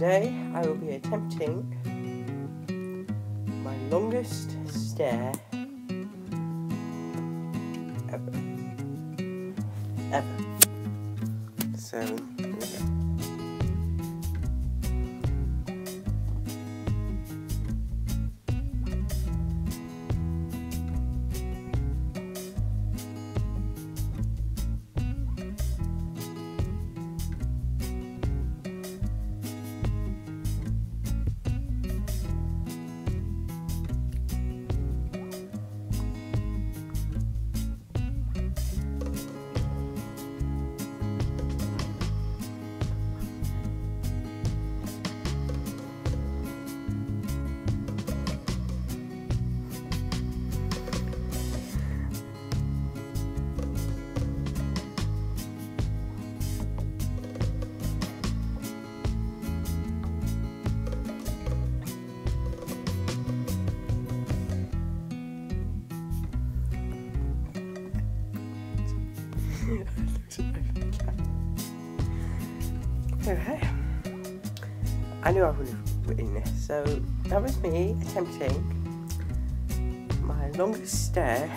today I will be attempting my longest stare ever. Ever. So, Okay. I knew I would have written this, so that was me attempting my longest stare